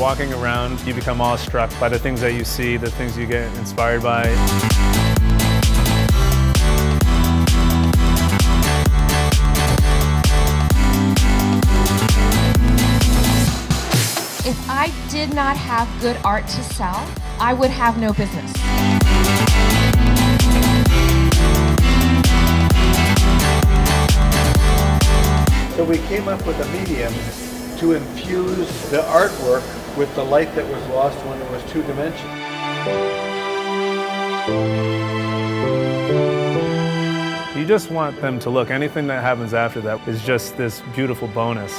walking around, you become awestruck by the things that you see, the things you get inspired by. If I did not have good art to sell, I would have no business. So we came up with a medium to infuse the artwork with the light that was lost when it was two dimensional. You just want them to look. Anything that happens after that is just this beautiful bonus.